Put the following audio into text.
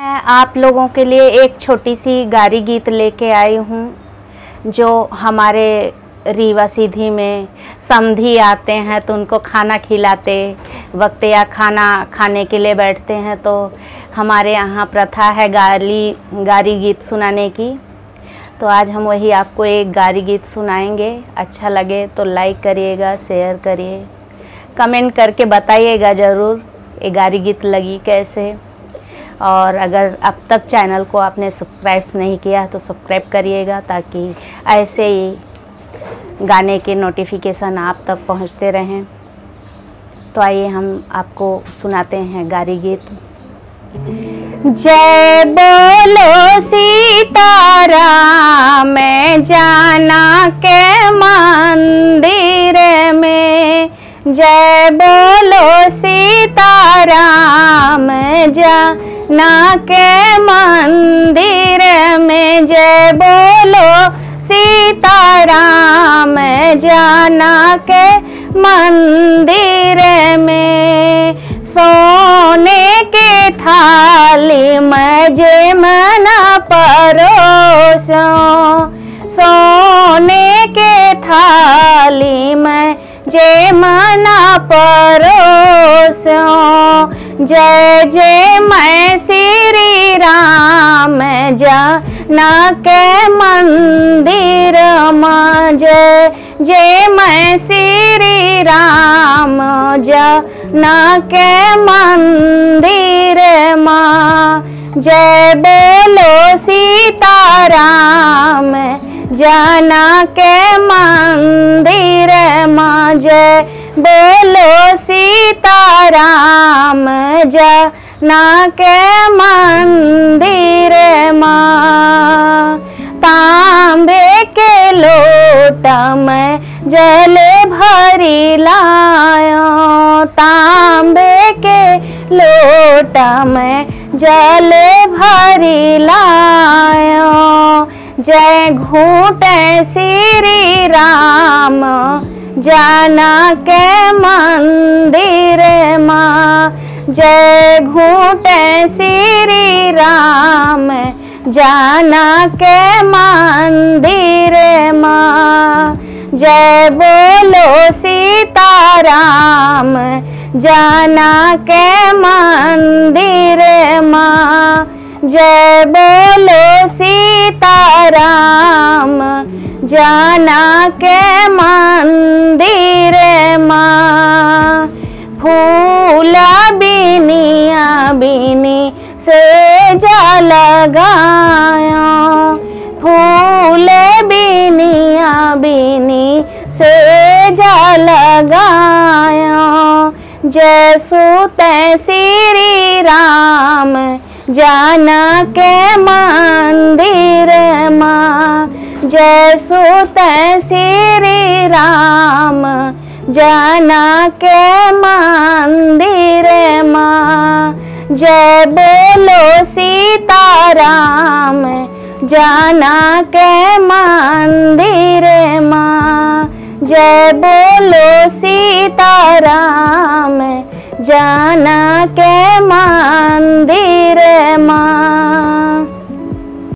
मैं आप लोगों के लिए एक छोटी सी गारी गीत लेके आई हूँ, जो हमारे रीवा सीधी में समधी आते हैं तो उनको खाना खिलाते, वक्त या खाना खाने के लिए बैठते हैं तो हमारे यहाँ प्रथा है गाली, गारी गीत सुनाने की। तो आज हम वही आपको एक गारी गीत सुनाएँगे। अच्छा लगे तो लाइक करिएगा शेयर करिए। कमेंट करके बताइएगा ज़रूर, ये गारी गीत लगी कैसे। और अगर अब तक चैनल को आपने सब्सक्राइब नहीं किया तो सब्सक्राइब करिएगा ताकि ऐसे ही गाने के नोटिफिकेशन आप तक पहुँचते रहें। तो आइए हम आपको सुनाते हैं गारी गीत। जय बोलो सीतारा, मैं जाना के मंदिर में। जय बोलो सीताराम जाना के मंदिर में जय बोलो, सीताराम जाना के मंदिर में। सोने के थाली में जे मना परोसो, सोने के थाली में जे मना परोसो। जय जय मैं श्री राम जाना के मंदिर माँ जय जय मैं श्री राम जाना के मंदिर माँ जय बोलो सीताराम जाना के मंदिर माँ जय बोलो सीताराम जाना के मंदिर माँ। तांबे के लोटा में जल भरी लायो। तांबे के लोटा में जल भरी लायो। जय घूट श्री राम। जाना के मंदिर माँ। जय घूट श्री राम। जाना के मंदिर माँ। जय बोलो सीताराम। जाना के मंदिर माँ। जय बोलो सीताराम। जाना के मंदिर माँ। फूला बिनिया बिनी से जा लगाया फूल बिनिया बिनी से जा लगाया जैसु श्री राम, जाना के मंदिर माँ। जैसु श्री राम, जाना के मंदिर माँ। जय बोलो सीताराम, जाना के मंदिर माँ। जय बोलो सीताराम, जाना के मंदिर माँ।